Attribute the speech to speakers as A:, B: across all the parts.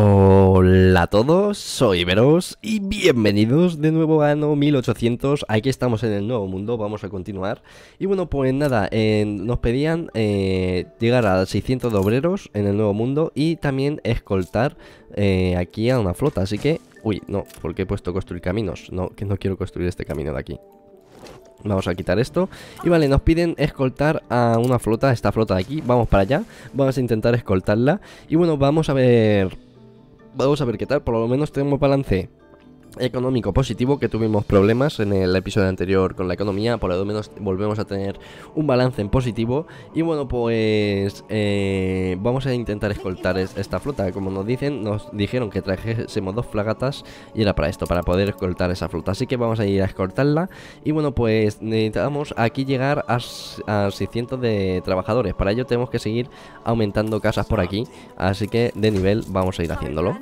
A: Hola a todos, soy Veros y bienvenidos de nuevo a Ano 1800, aquí estamos en el nuevo mundo, vamos a continuar. Y bueno, pues nada, nos pedían eh, llegar a 600 de obreros en el nuevo mundo y también escoltar eh, aquí a una flota, así que... Uy, no, porque he puesto construir caminos, no, que no quiero construir este camino de aquí. Vamos a quitar esto. Y vale, nos piden escoltar a una flota, esta flota de aquí. Vamos para allá, vamos a intentar escoltarla. Y bueno, vamos a ver Vamos a ver qué tal, por lo menos tenemos balance económico positivo que tuvimos problemas en el episodio anterior con la economía por lo menos volvemos a tener un balance en positivo y bueno pues eh, vamos a intentar escoltar esta flota. Como nos dicen nos dijeron que trajésemos dos flagatas y era para esto para poder escoltar esa flota. Así que vamos a ir a escoltarla y bueno pues necesitamos aquí llegar a, a 600 de trabajadores. Para ello tenemos que seguir aumentando casas por aquí. Así que de nivel vamos a ir haciéndolo.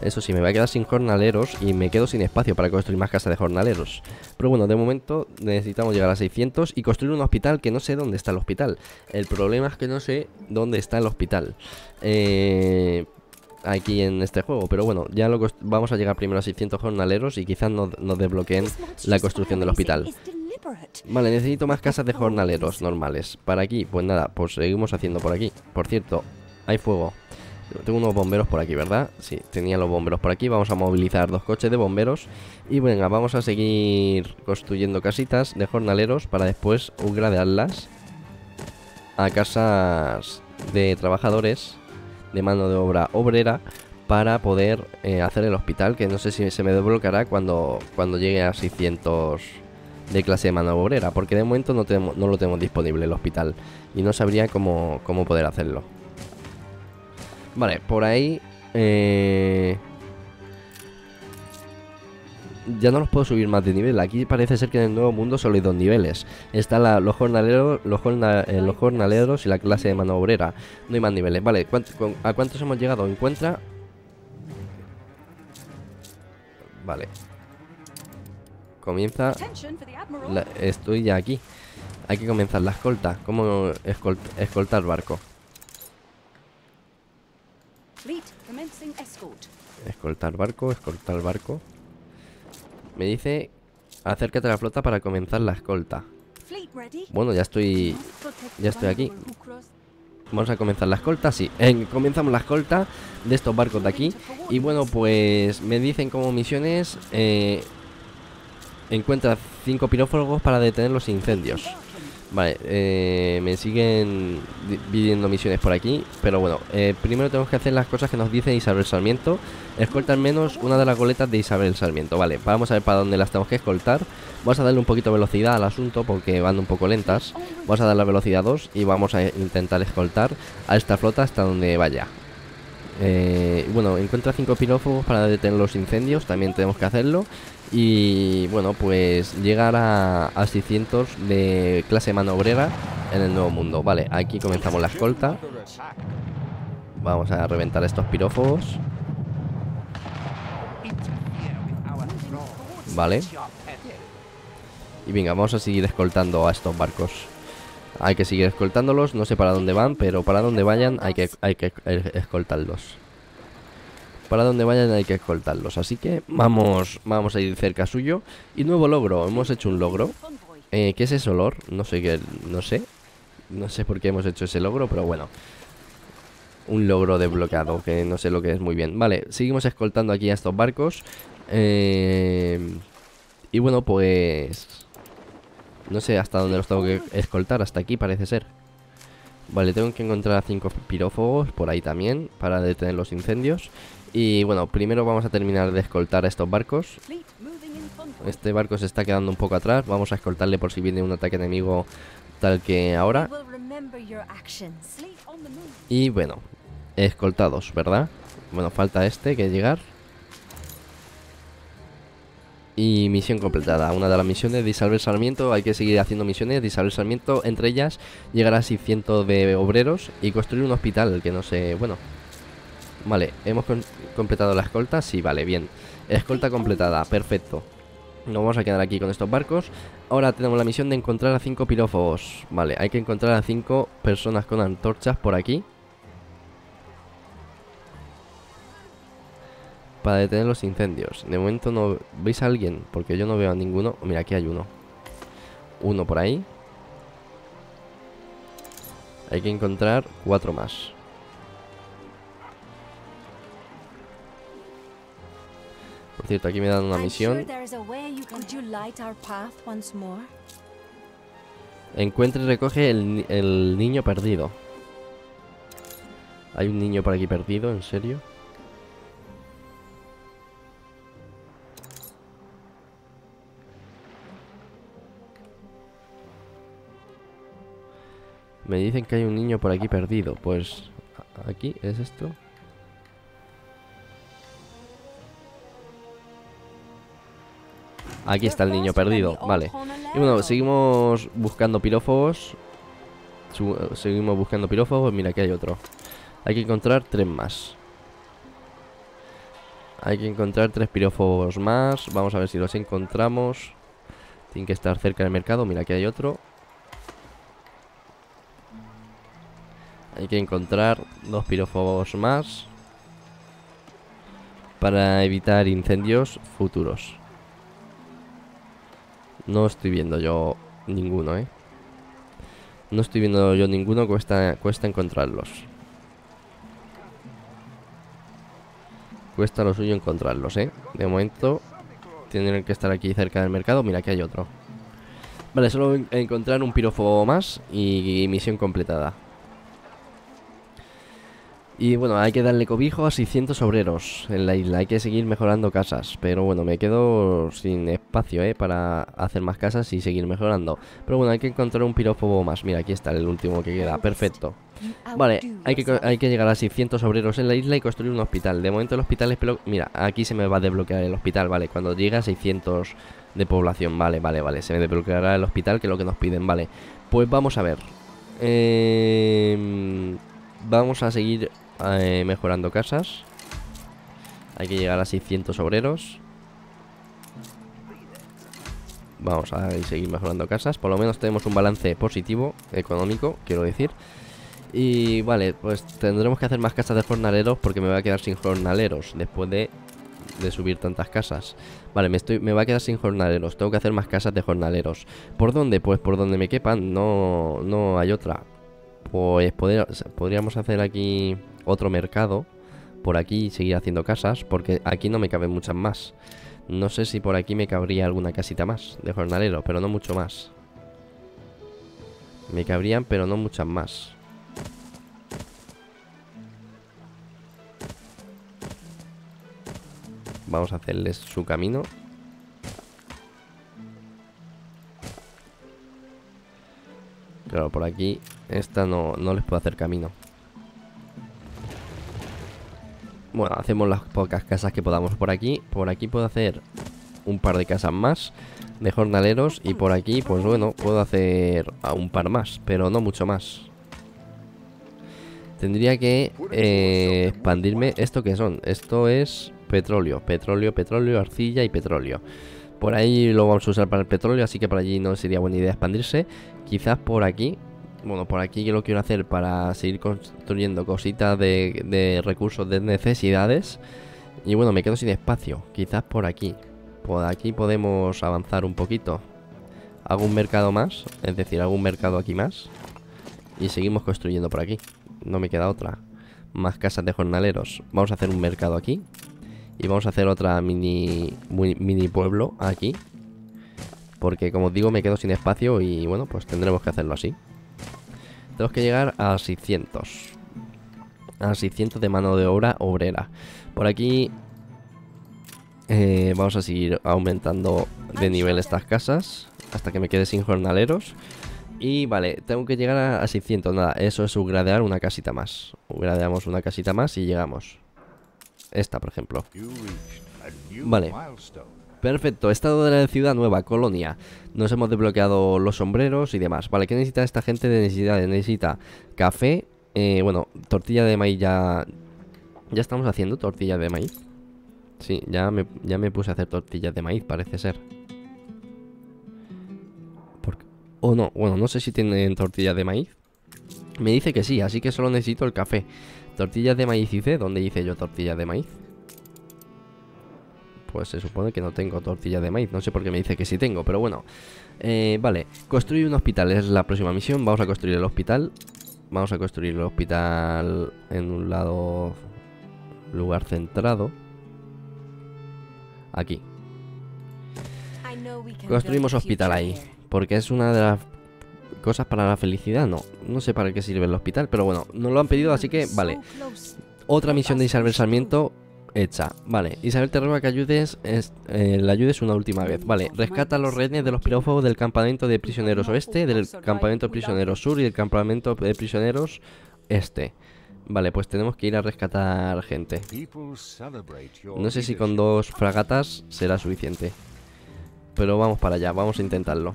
A: Eso sí, me voy a quedar sin jornaleros y me quedo sin espacio para construir más casas de jornaleros. Pero bueno, de momento necesitamos llegar a 600 y construir un hospital que no sé dónde está el hospital. El problema es que no sé dónde está el hospital. Eh, aquí en este juego, pero bueno, ya lo vamos a llegar primero a 600 jornaleros y quizás nos, nos desbloqueen la construcción del hospital. Vale, necesito más casas de jornaleros normales. Para aquí, pues nada, pues seguimos haciendo por aquí. Por cierto, hay fuego. Tengo unos bomberos por aquí, ¿verdad? Sí, tenía los bomberos por aquí. Vamos a movilizar dos coches de bomberos. Y venga, vamos a seguir construyendo casitas de jornaleros Para después upgradearlas A casas de trabajadores De mano de obra obrera Para poder eh, hacer el hospital Que no sé si se me desbloqueará cuando, cuando llegue a 600 de clase de mano obrera Porque de momento no, tenemos, no lo tenemos disponible el hospital Y no sabría cómo, cómo poder hacerlo Vale, por ahí... Eh... Ya no los puedo subir más de nivel. Aquí parece ser que en el nuevo mundo solo hay dos niveles. Están los, jornaleros, los, eh, los, jornaleros y la clase de mano obrera. No hay más niveles. Vale, ¿a cuántos hemos llegado? Encuentra... Vale. Comienza... estoy ya aquí. Hay que comenzar la escolta. ¿Cómo escoltar barco? Escoltar barco, escoltar barco. Me dice, acércate a la flota para comenzar la escolta. Bueno, ya estoy, ya estoy aquí. Vamos a comenzar la escolta, sí. comenzamos la escolta de estos barcos de aquí. Y bueno, pues me dicen como misiones, eh, encuentra cinco pirófagos para detener los incendios. Vale, eh, me siguen pidiendo misiones por aquí Pero bueno, eh, primero tenemos que hacer las cosas que nos dice Isabel Sarmiento. Escolta al menos una de las goletas de Isabel Sarmiento Vale, vamos a ver para dónde las tenemos que escoltar. Vamos a darle un poquito de velocidad al asunto Porque van un poco lentas. Vamos a dar la velocidad 2 y vamos a intentar escoltar a esta flota hasta donde vaya eh, Bueno, encuentra cinco pirófagos para detener los incendios También tenemos que hacerlo y bueno, pues llegar a, 600 de clase manobrera en el nuevo mundo. Vale, aquí comenzamos la escolta. Vamos a reventar estos pirófagos. Vale. Y venga, vamos a seguir escoltando a estos barcos. Hay que seguir escoltándolos, no sé para dónde van, pero para dónde vayan hay que, hay que escoltarlos para donde vayan hay que escoltarlos. Así que vamos, vamos a ir cerca suyo. Y nuevo logro, hemos hecho un logro. Eh, ¿Qué es ese olor? No sé qué, no sé. No sé por qué hemos hecho ese logro, pero bueno. Un logro desbloqueado, que no sé lo que es muy bien. Vale, seguimos escoltando aquí a estos barcos. Eh, y bueno, pues... No sé hasta dónde los tengo que escoltar, hasta aquí parece ser. Vale, tengo que encontrar a cinco pirófagos por ahí también para detener los incendios. Y bueno, primero vamos a terminar de escoltar a estos barcos. Este barco se está quedando un poco atrás. Vamos a escoltarle por si viene un ataque enemigo tal que ahora. Y bueno, escoltados, ¿verdad? Bueno, falta este que llegar. Y misión completada. Una de las misiones de Isabel Sarmiento. Hay que seguir haciendo misiones de Isabel Sarmiento. Entre ellas, llegar a 600 de obreros y construir un hospital. Que no sé, bueno, Vale, ¿hemos completado la escolta? Sí, vale, bien Escolta completada, perfecto Nos vamos a quedar aquí con estos barcos Ahora tenemos la misión de encontrar a cinco pirófagos Vale, hay que encontrar a cinco personas con antorchas por aquí para detener los incendios. De momento no... ¿Veis a alguien? Porque yo no veo a ninguno. Mira, aquí hay uno. Uno por ahí. Hay que encontrar cuatro más. Por cierto, aquí me dan una misión. Encuentre y recoge el, el niño perdido. Hay un niño por aquí perdido, ¿en serio? Me dicen que hay un niño por aquí perdido. Pues... ¿Aquí? ¿Es esto? Aquí está el niño perdido, vale. Y bueno, seguimos buscando pirófagos. Seguimos buscando pirófagos Mira, aquí hay otro. Hay que encontrar tres más. Hay que encontrar tres pirófagos más. Vamos a ver si los encontramos. Tienen que estar cerca del mercado. Mira, aquí hay otro Hay que encontrar dos pirófagos más Para evitar incendios futuros. No estoy viendo yo ninguno, ¿eh? No estoy viendo yo ninguno, cuesta, cuesta encontrarlos. Cuesta lo suyo encontrarlos, ¿eh? De momento Tienen que estar aquí cerca del mercado. Mira, aquí hay otro. Vale, solo encontrar un pirófogo más Y misión completada y bueno, hay que darle cobijo a 600 obreros en la isla. Hay que seguir mejorando casas. Pero bueno, me quedo sin espacio, ¿eh? Para hacer más casas y seguir mejorando. Pero bueno, hay que encontrar un pirófobo más. Mira, aquí está el último que queda. Perfecto. Vale, hay que, hay que llegar a 600 obreros en la isla y construir un hospital. De momento el hospital es... Mira, aquí se me va a desbloquear el hospital, vale. Cuando llegue a 600 de población, vale, vale, vale. Se me desbloqueará el hospital, que es lo que nos piden, vale. Pues vamos a ver. Eh, vamos a seguir eh, mejorando casas. Hay que llegar a 600 obreros. Vamos a seguir mejorando casas. Por lo menos tenemos un balance positivo, económico, quiero decir. Y vale, pues tendremos que hacer más casas de jornaleros porque me voy a quedar sin jornaleros después de, de subir tantas casas. Vale, me, estoy, me va a quedar sin jornaleros. Tengo que hacer más casas de jornaleros. ¿Por dónde? Pues por donde me quepan. No, no hay otra. Pues podríamos hacer aquí otro mercado por aquí y seguir haciendo casas, porque aquí no me caben muchas más. No sé si por aquí me cabría alguna casita más de jornalero, pero no mucho más. Me cabrían, pero no muchas más. Vamos a hacerles su camino. Claro, por aquí esta no, no les puedo hacer camino. Bueno, hacemos las pocas casas que podamos por aquí. Por aquí puedo hacer un par de casas más de jornaleros. Y por aquí, pues bueno, puedo hacer un par más, pero no mucho más. Tendría que eh, expandirme. ¿Esto qué son? Esto es petróleo, petróleo, petróleo, arcilla y petróleo. Por ahí lo vamos a usar para el petróleo, así que por allí no sería buena idea expandirse. Quizás por aquí bueno, por aquí que lo quiero hacer para seguir construyendo cositas de, recursos de necesidades. Y bueno, me quedo sin espacio. Quizás por aquí. Por aquí podemos avanzar un poquito. Hago un mercado más, es decir, hago un mercado aquí más. Y seguimos construyendo por aquí. No me queda otra. Más casas de jornaleros. Vamos a hacer un mercado aquí. Y vamos a hacer otra mini, mini pueblo aquí. Porque como os digo, me quedo sin espacio y bueno, pues tendremos que hacerlo así. Tenemos que llegar a 600. A 600 de mano de obra obrera. Por aquí eh, vamos a seguir aumentando de nivel estas casas. Hasta que me quede sin jornaleros. Y vale, tengo que llegar a, 600. Nada, eso es upgradear una casita más. Upgradeamos una casita más y llegamos. Esta, por ejemplo. Vale. Perfecto, estado de la ciudad nueva, colonia. Nos hemos desbloqueado los sombreros y demás. Vale, ¿qué necesita esta gente de necesidades? Necesita café, eh, bueno, tortilla de maíz ya... ¿Ya estamos haciendo tortilla de maíz? Sí, ya me, ya me puse a hacer tortillas de maíz, parece ser. O no, bueno, no sé si tienen tortillas de maíz. Me dice que sí, así que solo necesito el café. Tortillas de maíz hice, ¿dónde hice yo tortillas de maíz? Pues se supone que no tengo tortilla de maíz. No sé por qué me dice que sí tengo, pero bueno. Eh, vale, construir un hospital es la próxima misión. Vamos a construir el hospital. Vamos a construir el hospital en un lado... Lugar centrado. Aquí. Construimos hospital ahí. Porque es una de las cosas para la felicidad. No, no sé para qué sirve el hospital. Pero bueno, nos lo han pedido, así que vale. Otra misión de Isabel Sarmiento hecha. Vale, Isabel te ruega que ayudes, es, eh, la ayudes una última vez. Vale, rescata a los rehenes de los pirófagos del campamento de prisioneros oeste, del campamento de prisioneros sur y del campamento de prisioneros este. Vale, pues tenemos que ir a rescatar gente. No sé si con dos fragatas será suficiente. Pero vamos para allá, vamos a intentarlo.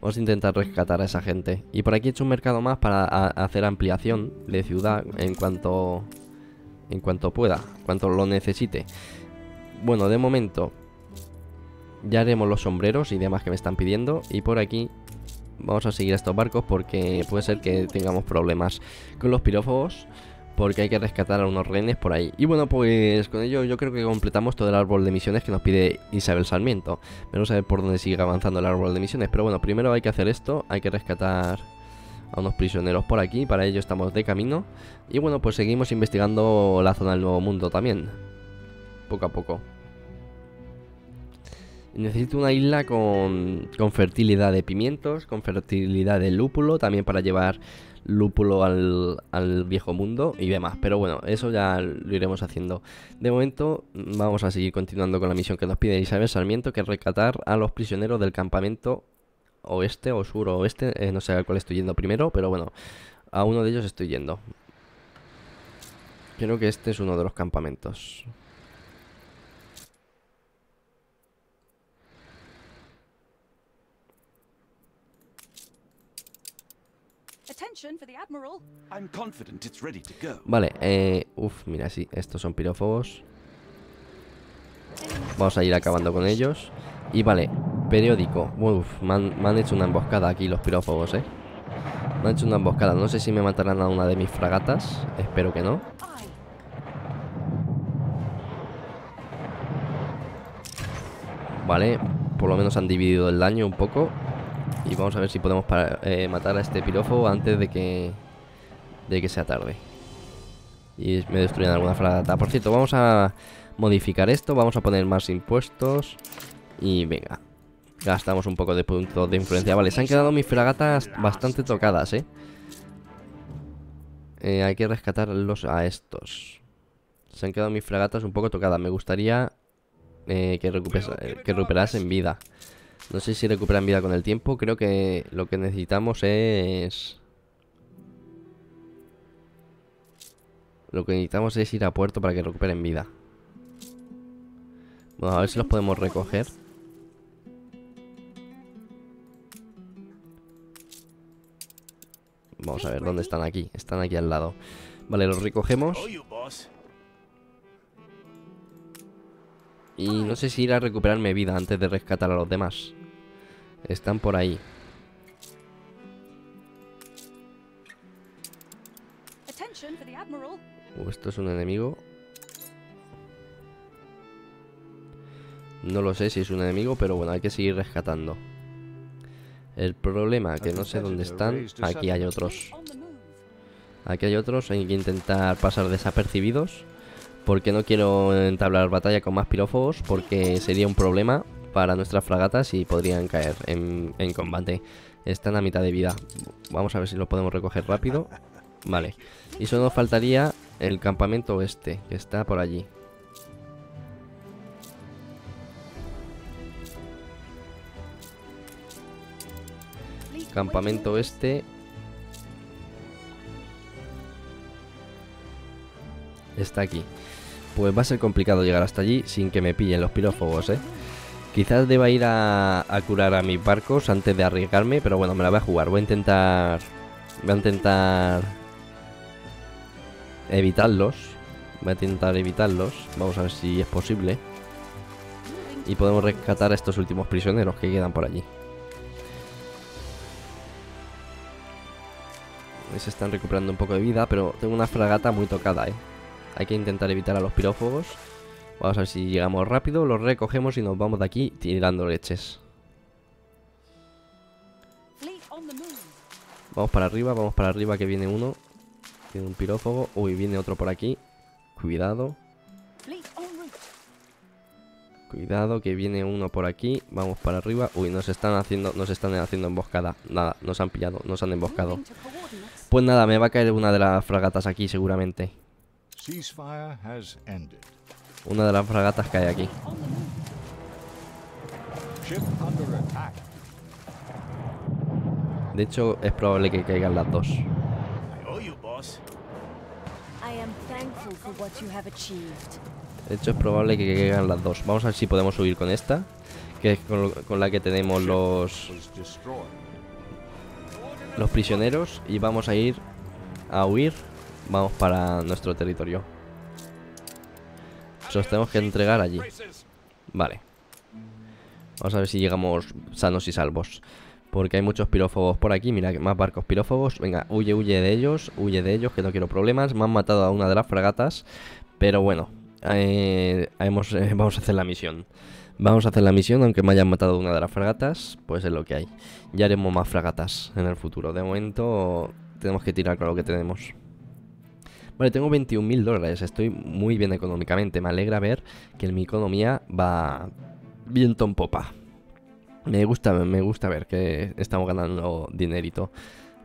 A: Vamos a intentar rescatar a esa gente. Y por aquí he hecho un mercado más para hacer ampliación de ciudad en cuanto en cuanto pueda, cuanto lo necesite. Bueno, de momento ya haremos los sombreros y demás que me están pidiendo. Y por aquí vamos a seguir estos barcos porque puede ser que tengamos problemas con los pirófagos. Porque hay que rescatar a unos renes por ahí. Y bueno, pues con ello yo creo que completamos todo el árbol de misiones que nos pide Isabel Sarmiento. Vamos a ver por dónde sigue avanzando el árbol de misiones. Pero bueno, primero hay que hacer esto. Hay que rescatar a unos prisioneros por aquí. Para ello estamos de camino. Y bueno, pues seguimos investigando la zona del Nuevo Mundo también. Poco a poco. Necesito una isla con, con fertilidad de pimientos, con fertilidad de lúpulo, también para llevar lúpulo al, al, viejo mundo y demás. Pero bueno, eso ya lo iremos haciendo. De momento vamos a seguir continuando con la misión que nos pide Isabel Sarmiento, que es a los prisioneros del campamento oeste o sur o oeste, eh, no sé a cuál estoy yendo primero, pero bueno, a uno de ellos estoy yendo. Creo que este es uno de los campamentos. Vale, eh, uff, mira, sí, estos son pirófobos. Vamos a ir acabando con ellos. Y vale, periódico. Uf, me han, hecho una emboscada aquí los pirófobos, ¿eh? Me han hecho una emboscada. No sé si me matarán a una de mis fragatas. Espero que no. Vale, por lo menos han dividido el daño un poco. Y vamos a ver si podemos eh, matar a este pirófobo antes de que, de que sea tarde. Y me destruyan alguna fragata. Por cierto, vamos a modificar esto. Vamos a poner más impuestos. Y venga, gastamos un poco de puntos de influencia. Vale, se han quedado mis fragatas bastante tocadas, ¿eh? ¿eh? hay que rescatarlos a estos. Se han quedado mis fragatas un poco tocadas. Me gustaría eh, que, que recuperasen vida. No sé si recuperan vida con el tiempo. Creo que lo que necesitamos es... Lo que necesitamos es ir a puerto para que recuperen vida. Bueno, a ver si los podemos recoger. Vamos a ver dónde están aquí. Están aquí al lado. Vale, los recogemos. Y no sé si ir a recuperarme vida antes de rescatar a los demás. Están por ahí. Uh, esto es un enemigo. No lo sé si es un enemigo, pero bueno, hay que seguir rescatando. El problema, que no sé dónde están. Aquí hay otros. Aquí hay otros, hay que intentar pasar desapercibidos. Porque no quiero entablar batalla con más pirófobos, porque sería un problema para nuestras fragatas y podrían caer en, en combate. Están a mitad de vida. Vamos a ver si lo podemos recoger rápido. Vale. Y solo nos faltaría el campamento oeste, que está por allí. Campamento este Está aquí Pues va a ser complicado llegar hasta allí Sin que me pillen los pirófobos, eh Quizás deba ir a, curar a mis barcos Antes de arriesgarme Pero bueno, me la voy a jugar. Voy a intentar Voy a intentar Evitarlos. Voy a intentar evitarlos. Vamos a ver si es posible. Y podemos rescatar a estos últimos prisioneros que quedan por allí. Se están recuperando un poco de vida, pero tengo una fragata muy tocada, ¿eh? Hay que intentar evitar a los pirófagos. Vamos a ver si llegamos rápido, los recogemos y nos vamos de aquí tirando leches. Vamos para arriba, vamos para arriba que viene uno. Tiene un pirófago. Uy, viene otro por aquí. Cuidado. Cuidado que viene uno por aquí. Vamos para arriba. Uy, nos están haciendo, nos están haciendo emboscada. Nada, nos han pillado, nos han emboscado. Pues nada, me va a caer una de las fragatas aquí seguramente. Una de las fragatas cae aquí. De hecho, es probable que caigan las dos. De hecho, es probable que caigan las dos. Vamos a ver si podemos subir con esta. Que es con, la que tenemos los... Los prisioneros. Y vamos a ir a huir. Vamos para nuestro territorio. Nos tenemos que entregar allí. Vale. Vamos a ver si llegamos sanos y salvos. Porque hay muchos pirófobos por aquí. Mira, más barcos pirófobos. Venga, huye, huye de ellos. Huye de ellos, que no quiero problemas. Me han matado a una de las fragatas. Pero bueno, eh, eh, vamos a hacer la misión. Vamos a hacer la misión, aunque me hayan matado a una de las fragatas. Pues es lo que hay. Ya haremos más fragatas en el futuro. De momento, tenemos que tirar con lo que tenemos. Vale, tengo 21.000 dólares. Estoy muy bien económicamente. Me alegra ver que mi economía va viento en popa. Me gusta, me gusta ver que estamos ganando dinerito.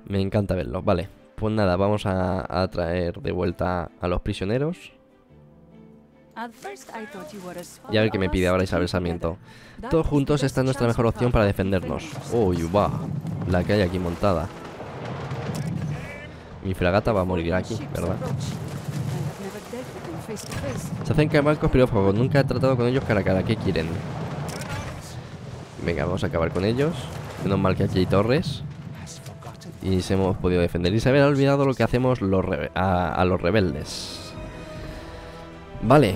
A: Me encanta verlo. Vale, pues nada, vamos a, traer de vuelta a los prisioneros. Y a ver qué me pide ahora Isabel Sarmiento. Todos juntos esta es nuestra mejor opción para defendernos. Uy, va. La que hay aquí montada. Mi fragata va a morir aquí, ¿verdad? Se hacen barcos pirófagos. Nunca he tratado con ellos cara a cara. ¿Qué quieren? Venga, vamos a acabar con ellos. Menos mal que aquí hay torres. Y se hemos podido defender. Y se había olvidado lo que hacemos a, los rebeldes. Vale.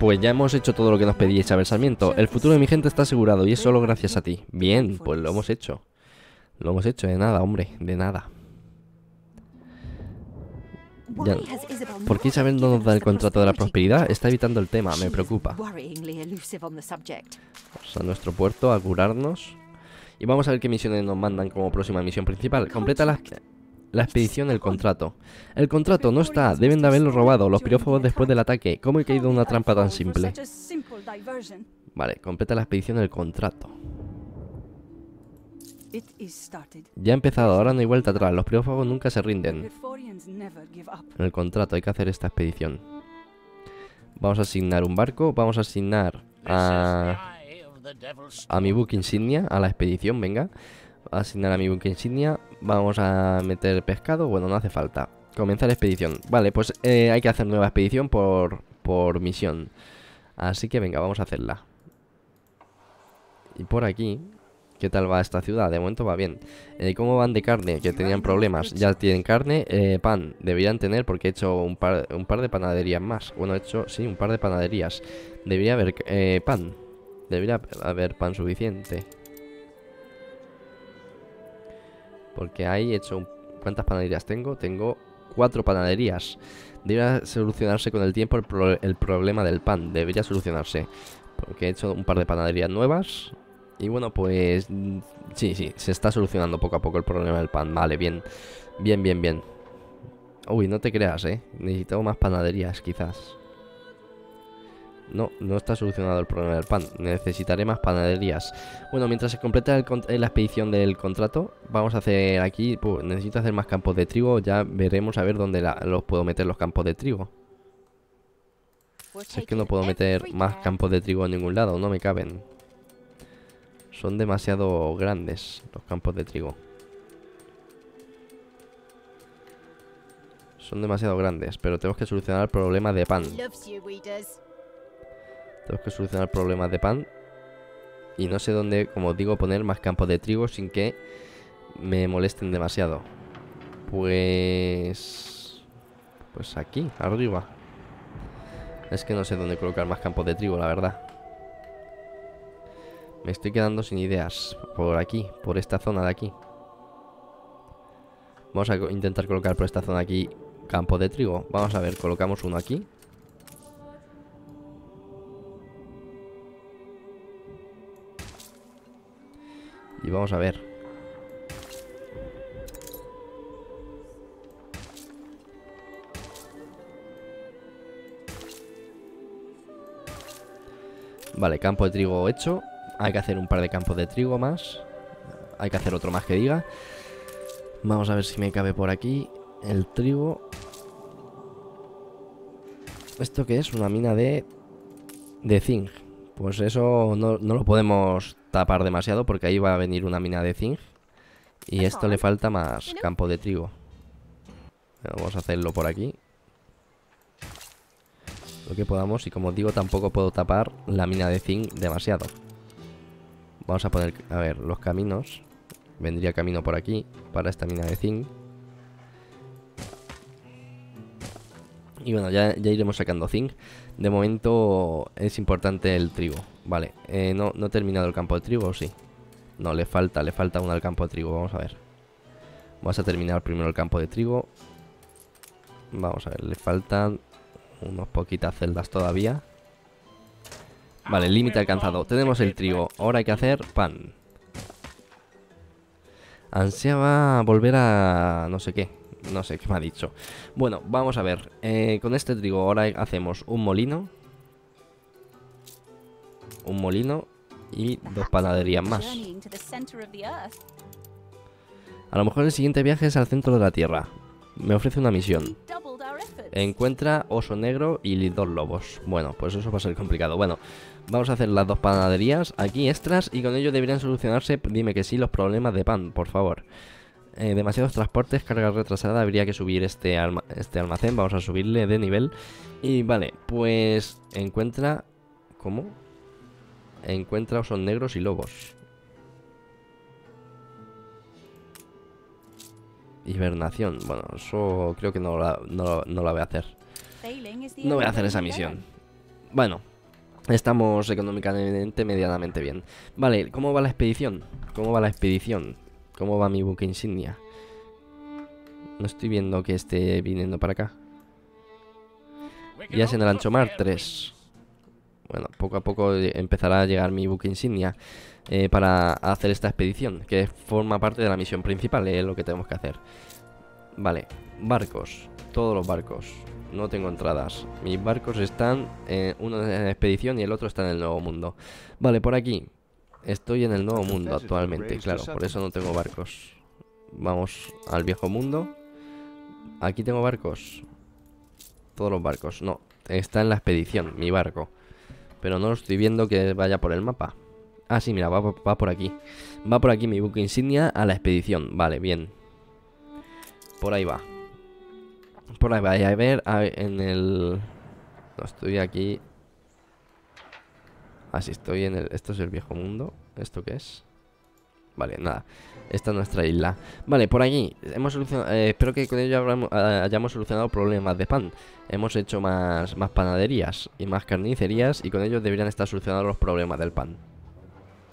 A: Pues ya hemos hecho todo lo que nos pedía Isabel Sarmiento. El futuro de mi gente está asegurado y es solo gracias a ti. Bien, pues lo hemos hecho. Lo hemos hecho, de nada, hombre, de nada. ¿Por qué Isabel no nos da el contrato de la prosperidad? Está evitando el tema, me preocupa. Vamos a nuestro puerto a curarnos. Y vamos a ver qué misiones nos mandan como próxima misión principal. Completa la, la expedición El Contrato. El contrato no está, deben de haberlo robado los pirófagos después del ataque. ¿Cómo he caído en una trampa tan simple? Vale, completa la expedición El Contrato. Ya ha empezado, ahora no hay vuelta atrás. Los pirófagos nunca se rinden. En el contrato hay que hacer esta expedición. Vamos a asignar un barco. Vamos a asignar a, a mi book insignia, a la expedición, venga. A asignar a mi book insignia. Vamos a meter pescado. Bueno, no hace falta. Comenzar expedición. Vale, pues eh, hay que hacer nueva expedición por, por misión. Así que venga, vamos a hacerla. Y por aquí ¿Qué tal va esta ciudad? De momento va bien. Eh, ¿Cómo van de carne? Que tenían problemas. Ya tienen carne. Eh, pan. Deberían tener porque he hecho un par, un de panaderías más. Bueno, he hecho, sí, un par de panaderías. Debería haber eh, pan. Debería haber pan suficiente. Porque ahí he hecho... ¿Cuántas panaderías tengo? Tengo cuatro panaderías. Debería solucionarse con el tiempo el, el problema del pan. Debería solucionarse. Porque he hecho un par de panaderías nuevas. Y bueno, pues sí, sí, se está solucionando poco a poco el problema del pan. Vale, bien, bien, bien, bien. Uy, no te creas, ¿eh? Necesitamos más panaderías, quizás. No, no está solucionado el problema del pan. Necesitaré más panaderías. Bueno, mientras se completa la expedición del contrato, vamos a hacer aquí... Pues, necesito hacer más campos de trigo. Ya veremos a ver dónde los puedo meter los campos de trigo. Si es que no puedo meter más campos de trigo en ningún lado, no me caben. Son demasiado grandes los campos de trigo. Son demasiado grandes, pero tenemos que solucionar el problema de pan. Tenemos que solucionar el problema de pan. Y no sé dónde, como digo, poner más campos de trigo sin que me molesten demasiado. Pues... Pues aquí, arriba. Es que no sé dónde colocar más campos de trigo, la verdad. Me estoy quedando sin ideas por aquí, por esta zona de aquí. Vamos a intentar colocar por esta zona aquí campo de trigo. Vamos a ver, colocamos uno aquí. Y vamos a ver. Vale, campo de trigo hecho hay que hacer un par de campos de trigo más. Hay que hacer otro más que diga. Vamos a ver si me cabe por aquí el trigo. ¿Esto qué es? Una mina de... De zinc. Pues eso no, no lo podemos tapar demasiado porque ahí va a venir una mina de zinc. Y esto le falta más campo de trigo. Vamos a hacerlo por aquí. Lo que podamos. Y como digo, tampoco puedo tapar la mina de zinc demasiado. Vamos a poner, a ver, los caminos. Vendría camino por aquí para esta mina de zinc. Y bueno, ya, iremos sacando zinc. De momento es importante el trigo. Vale, eh, no, no he terminado el campo de trigo, sí. No, le falta, le falta uno al campo de trigo. Vamos a ver. Vamos a terminar primero el campo de trigo. Vamos a ver, le faltan unos poquitas celdas todavía. Vale, límite alcanzado. Tenemos el trigo. Ahora hay que hacer pan. Ansiaba volver a... no sé qué. No sé qué me ha dicho. Bueno, vamos a ver. Eh, con este trigo ahora hacemos un molino. Un molino y dos panaderías más. A lo mejor el siguiente viaje es al centro de la Tierra. Me ofrece una misión. Encuentra oso negro y dos lobos. Bueno, pues eso va a ser complicado. Bueno, vamos a hacer las dos panaderías aquí extras y con ello deberían solucionarse, dime que sí, los problemas de pan, por favor. Eh, demasiados transportes, carga retrasada, habría que subir este, este almacén, vamos a subirle de nivel. Y vale, pues encuentra... ¿Cómo? Encuentra osos negros y lobos. Hibernación. Bueno, eso creo que no la, no, la voy a hacer. No voy a hacer esa misión. Bueno, estamos económicamente medianamente bien. Vale, ¿cómo va la expedición? ¿Cómo va la expedición? ¿Cómo va mi buque insignia? No estoy viendo que esté viniendo para acá. Ya es en el ancho mar 3. Bueno, poco a poco empezará a llegar mi buque insignia eh, para hacer esta expedición, que forma parte de la misión principal, es lo que tenemos que hacer. Vale, barcos, todos los barcos. No tengo entradas. Mis barcos están, eh, uno en la expedición y el otro está en el Nuevo Mundo. Vale, por aquí. Estoy en el Nuevo Mundo actualmente, claro, por eso no tengo barcos. Vamos al Viejo Mundo. Aquí tengo barcos. Todos los barcos. No, está en la expedición, mi barco. Pero no lo estoy viendo que vaya por el mapa. Ah, sí, mira, va, por aquí. Va por aquí mi buque insignia a la expedición. Vale, bien. Por ahí va. Por ahí va. a ver, en el... No, estoy aquí. Así ah, estoy en el... Esto es el viejo mundo. ¿Esto qué es? Vale, nada. Esta es nuestra isla. Vale, por aquí. Hemos solucionado, eh, espero que con ello hayamos solucionado problemas de pan. Hemos hecho más, más panaderías y más carnicerías. Y con ello deberían estar solucionados los problemas del pan.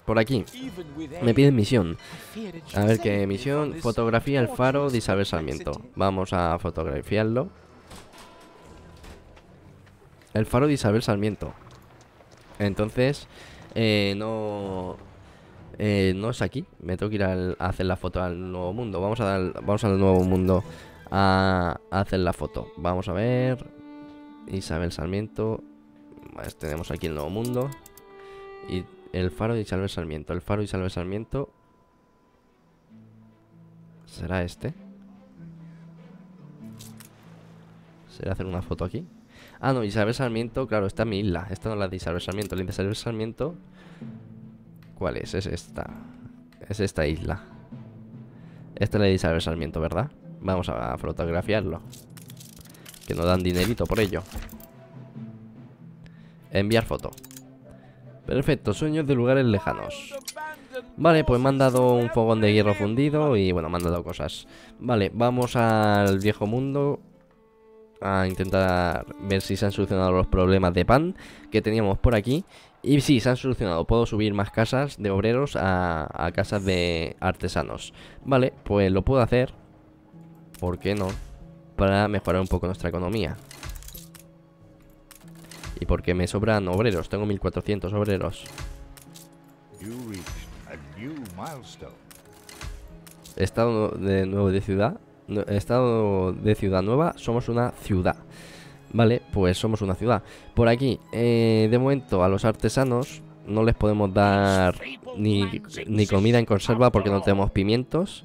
A: Por aquí. Me piden misión. A ver qué misión. Fotografía el faro de Isabel Sarmiento. Vamos a fotografiarlo. El faro de Isabel Sarmiento. Entonces, eh, no... Eh, no es aquí. Me tengo que ir a hacer la foto al nuevo mundo. Vamos a dar, vamos al nuevo mundo a, hacer la foto. Vamos a ver. Isabel Sarmiento. tenemos aquí el nuevo mundo. Y el faro de Isabel Sarmiento. El faro de Isabel Sarmiento. ¿Será este? ¿Será hacer una foto aquí? Ah, no, Isabel Sarmiento, claro, está en mi isla. Esta no es la de Isabel Sarmiento. La de Isabel Sarmiento. ¿Cuál es? Es esta. Es esta isla. Esta es la de Isabel Sarmiento, ¿verdad? Vamos a fotografiarlo. Que nos dan dinerito por ello. Enviar foto. Perfecto, sueños de lugares lejanos. Vale, pues me han dado un fogón de hierro fundido y bueno, me han dado cosas. Vale, vamos al viejo mundo a intentar ver si se han solucionado los problemas de pan que teníamos por aquí. Y sí, se han solucionado. Puedo subir más casas de obreros a, a casas de artesanos. Vale, pues lo puedo hacer. ¿Por qué no? Para mejorar un poco nuestra economía. Y porque me sobran obreros, tengo 1400 obreros. Estado de nuevo de ciudad. Estado de ciudad nueva. Somos una ciudad. Vale, pues somos una ciudad. Por aquí, eh, de momento a los artesanos no les podemos dar ni, ni comida en conserva porque no tenemos pimientos.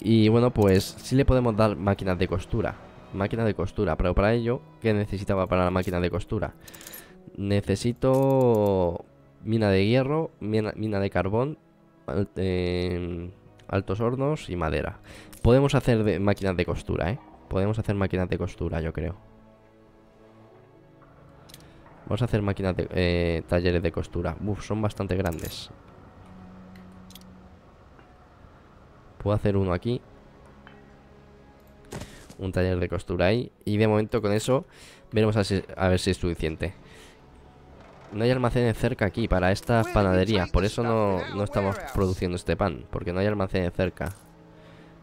A: Y bueno, pues sí le podemos dar máquinas de costura. Máquina de costura, pero para ello, ¿qué necesitaba para la máquina de costura? Necesito mina de hierro, mina, de carbón, em, altos hornos y madera. Podemos hacer máquinas de costura, ¿eh? Podemos hacer máquinas de costura, yo creo. Vamos a hacer máquinas de eh, talleres de costura. Uf, son bastante grandes. Puedo hacer uno aquí. Un taller de costura ahí. Y de momento con eso veremos a, a ver si es suficiente. No hay almacenes cerca aquí para estas panaderías. Por eso no, no estamos produciendo este pan. Porque no hay almacenes cerca.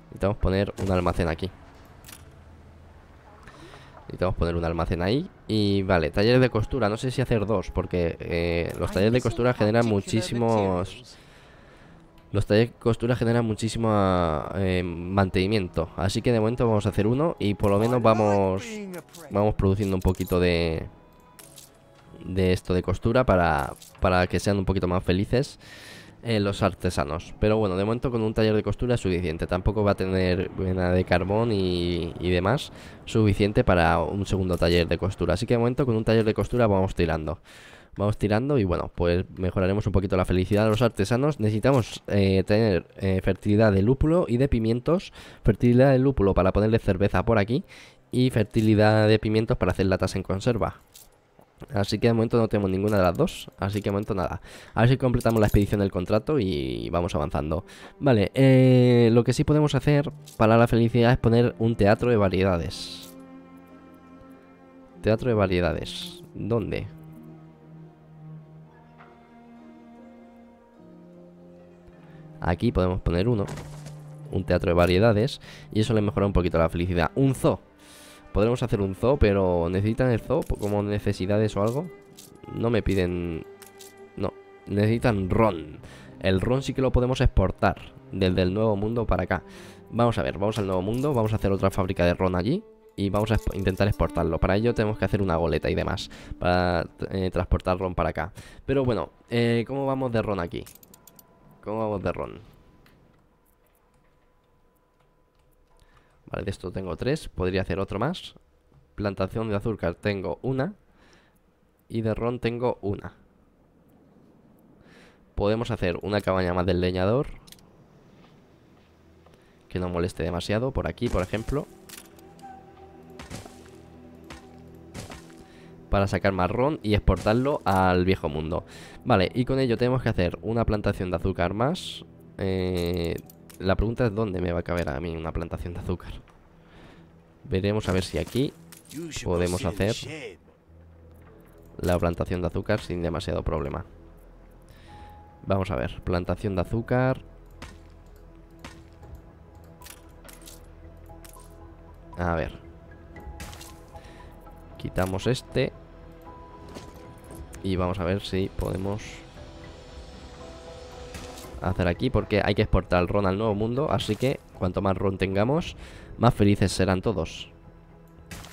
A: Necesitamos poner un almacén aquí. Necesitamos poner un almacén ahí Y vale, talleres de costura No sé si hacer dos Porque eh, los talleres de costura generan muchísimos Los talleres de costura generan muchísimo eh, mantenimiento Así que de momento vamos a hacer uno Y por lo menos vamos Vamos produciendo un poquito de De esto de costura Para, para que sean un poquito más felices eh, los artesanos. Pero bueno, de momento con un taller de costura es suficiente. Tampoco va a tener buena de carbón y, demás suficiente para un segundo taller de costura. Así que de momento con un taller de costura vamos tirando. Vamos tirando y bueno, pues mejoraremos un poquito la felicidad de los artesanos. Necesitamos eh, tener eh, fertilidad de lúpulo y de pimientos. Fertilidad de lúpulo para ponerle cerveza por aquí. Y fertilidad de pimientos para hacer latas en conserva. Así que de momento no tenemos ninguna de las dos Así que de momento nada A ver si completamos la expedición del contrato y vamos avanzando Vale, eh, lo que sí podemos hacer para la felicidad es poner un teatro de variedades Teatro de variedades ¿Dónde? Aquí podemos poner uno Un teatro de variedades Y eso le mejora un poquito la felicidad Un zoo Podremos hacer un zoo, pero ¿necesitan el zoo como necesidades o algo? No me piden... No, necesitan ron. El ron sí que lo podemos exportar desde el Nuevo Mundo para acá. Vamos a ver, vamos al Nuevo Mundo, vamos a hacer otra fábrica de ron allí y vamos a intentar exportarlo. Para ello tenemos que hacer una goleta y demás para eh, transportar ron para acá. Pero bueno, eh, ¿cómo vamos de ron aquí? ¿Cómo vamos de ron? Vale, de esto tengo tres. Podría hacer otro más. Plantación de azúcar tengo una. Y de ron tengo una. Podemos hacer una cabaña más del leñador. Que no moleste demasiado. Por aquí, por ejemplo. Para sacar más ron y exportarlo al viejo mundo. Vale, y con ello tenemos que hacer una plantación de azúcar más. Eh, la pregunta es dónde me va a caber a mí una plantación de azúcar. Veremos a ver si aquí podemos hacer la plantación de azúcar sin demasiado problema. Vamos a ver, plantación de azúcar. A ver. Quitamos este. Y vamos a ver si podemos hacer aquí porque hay que exportar el ron al nuevo mundo, así que cuanto más ron tengamos, más felices serán todos.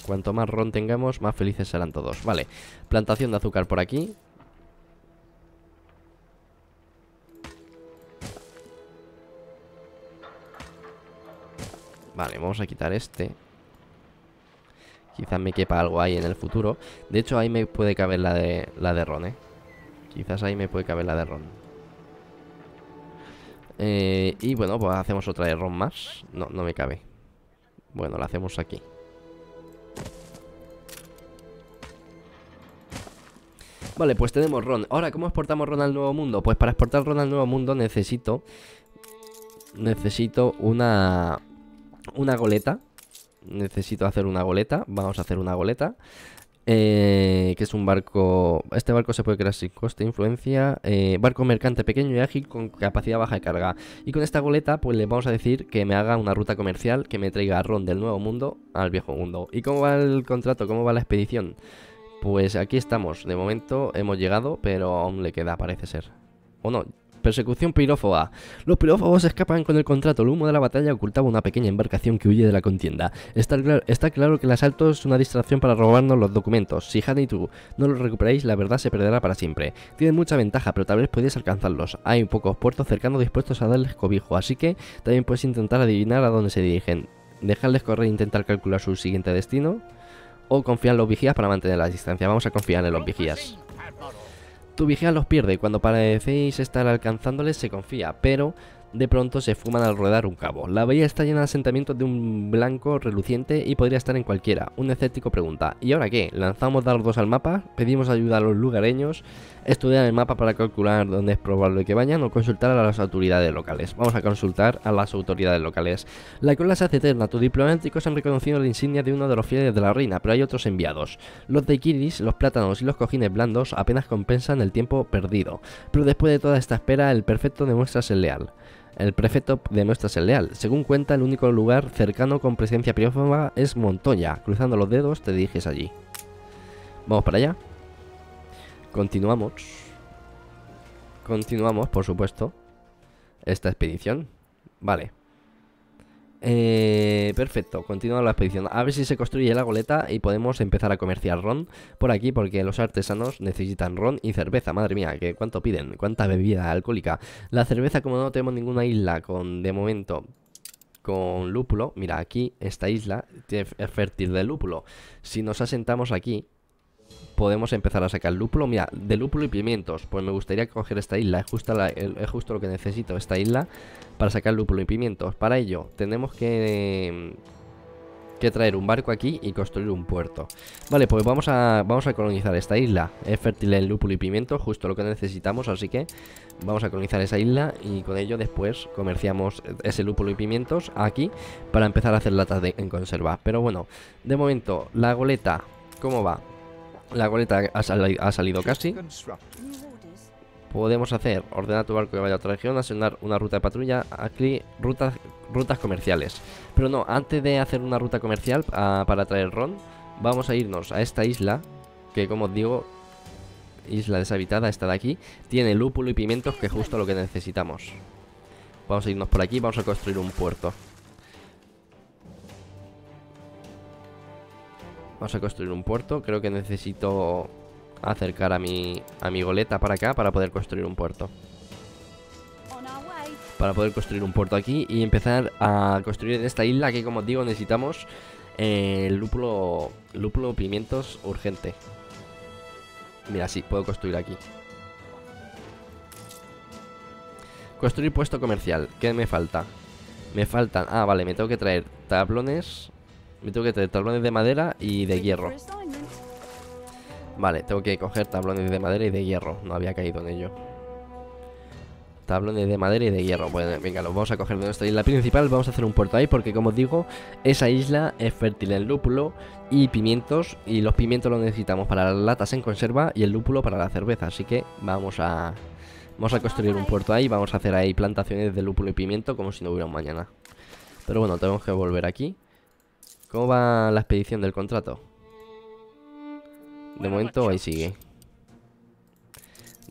A: Cuanto más ron tengamos, más felices serán todos. Vale, plantación de azúcar por aquí. Vale, vamos a quitar este. Quizás me quepa algo ahí en el futuro. De hecho, ahí me puede caber la de, la de ron, ¿eh? Quizás ahí me puede caber la de ron. Eh, y bueno, pues hacemos otra de ron más. No, no me cabe. Bueno, la hacemos aquí. Vale, pues tenemos ron. Ahora, ¿cómo exportamos ron al nuevo mundo? Pues para exportar ron al nuevo mundo necesito... Necesito una... Una goleta. Necesito hacer una goleta. Vamos a hacer una goleta. Eh, que es un barco... Este barco se puede crear sin coste, influencia... Eh, barco mercante pequeño y ágil con capacidad baja de carga. Y con esta goleta pues le vamos a decir que me haga una ruta comercial que me traiga ron del nuevo mundo al viejo mundo. ¿Y cómo va el contrato? ¿Cómo va la expedición? Pues aquí estamos. De momento hemos llegado, pero aún le queda, parece ser. O no, Persecución pirófoba. Los pirófobos escapan con el contrato. El humo de la batalla ocultaba una pequeña embarcación que huye de la contienda. Está, está claro que el asalto es una distracción para robarnos los documentos. Si Han y tú no los recuperáis, la verdad se perderá para siempre. Tienen mucha ventaja, pero tal vez podéis alcanzarlos. Hay pocos puertos cercanos dispuestos a darles cobijo, así que también puedes intentar adivinar a dónde se dirigen. Dejarles correr e intentar calcular su siguiente destino. O confiar en los vigías para mantener la distancia. Vamos a confiar en los vigías. Tu vigía los pierde y cuando parecéis estar alcanzándoles se confía, pero de pronto se fuman al rodar un cabo. La bahía está llena de asentamientos de un blanco reluciente y podría estar en cualquiera. Un escéptico pregunta, ¿y ahora qué? ¿Lanzamos dardos al mapa? ¿Pedimos ayuda a los lugareños? ¿Estudiar el mapa para calcular dónde es probable que vayan? ¿O consultar a las autoridades locales? Vamos a consultar a las autoridades locales. La cola se hace eterna. Tus diplomáticos han reconocido la insignia de uno de los fieles de la reina, pero hay otros enviados. Los de Kiris, los plátanos y los cojines blandos apenas compensan el tiempo perdido. Pero después de toda esta espera, el perfecto demuestra ser leal. El prefecto demuestra ser leal. Según cuenta, el único lugar cercano con presencia pirófoma es Montoya. Cruzando los dedos te diriges allí. Vamos para allá. Continuamos. Continuamos, por supuesto. Esta expedición. Vale. Eh, perfecto, continúa la expedición. A ver si se construye la goleta y podemos empezar a comerciar ron por aquí porque los artesanos necesitan ron y cerveza. Madre mía, que cuánto piden, cuánta bebida alcohólica. La cerveza, como no tenemos ninguna isla con, de momento, con lúpulo. Mira, aquí esta isla es fértil de lúpulo. Si nos asentamos aquí, podemos empezar a sacar lúpulo. Mira, de lúpulo y pimientos. Pues me gustaría coger esta isla. Es justo, lo que necesito, esta isla, para sacar lúpulo y pimientos. Para ello, tenemos que, que traer un barco aquí y construir un puerto. Vale, pues vamos a, vamos a colonizar esta isla. Es fértil en lúpulo y pimientos, justo lo que necesitamos. Así que vamos a colonizar esa isla y con ello después comerciamos ese lúpulo y pimientos aquí para empezar a hacer latas de, en conserva. Pero bueno, de momento, la goleta, ¿cómo va? La goleta ha, salido casi. Podemos hacer, ordenar tu barco que vaya a otra región, asignar una ruta de patrulla, aquí rutas, rutas comerciales. Pero no, antes de hacer una ruta comercial ah, para traer ron, vamos a irnos a esta isla, que como os digo, isla deshabitada, esta de aquí, tiene lúpulo y pimientos, que es justo lo que necesitamos. Vamos a irnos por aquí, vamos a construir un puerto. Vamos a construir un puerto. Creo que necesito acercar a mi, a mi goleta para acá para poder construir un puerto. Para poder construir un puerto aquí y empezar a construir en esta isla que como os digo necesitamos eh, lúpulo, lúpulo pimientos urgente. Mira, sí, puedo construir aquí. Construir puesto comercial. ¿Qué me falta? Me faltan... Ah, vale, me tengo que traer tablones me tengo que traer tablones de madera y de hierro. Vale, tengo que coger tablones de madera y de hierro. No había caído en ello. Tablones de madera y de hierro. Bueno, venga, los vamos a coger de nuestra isla principal. Vamos a hacer un puerto ahí porque, como os digo, esa isla es fértil en lúpulo y pimientos. Y los pimientos los necesitamos para las latas en conserva y el lúpulo para la cerveza. Así que vamos a... Vamos a construir un puerto ahí. Vamos a hacer ahí plantaciones de lúpulo y pimiento como si no hubiera un mañana. Pero bueno, tenemos que volver aquí. ¿Cómo va la expedición del contrato? De momento ahí sigue.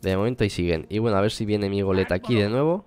A: De momento ahí siguen. Y bueno, a ver si viene mi goleta aquí de nuevo.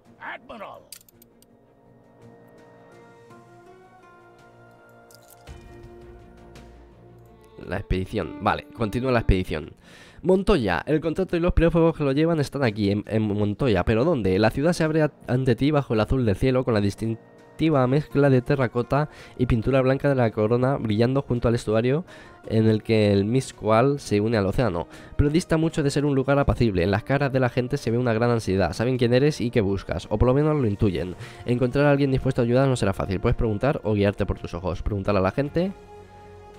A: La expedición. Vale, continúa la expedición. Montoya, el contrato y los preófagos que lo llevan están aquí, en, en, Montoya. ¿Pero dónde? La ciudad se abre ante ti bajo el azul del cielo con la distinta mezcla de terracota y pintura blanca de la corona brillando junto al estuario en el que el Misqual se une al océano, pero dista mucho de ser un lugar apacible. En las caras de la gente se ve una gran ansiedad, saben quién eres y qué buscas, o por lo menos lo intuyen. Encontrar a alguien dispuesto a ayudar no será fácil, puedes preguntar o guiarte por tus ojos. Preguntar a la gente.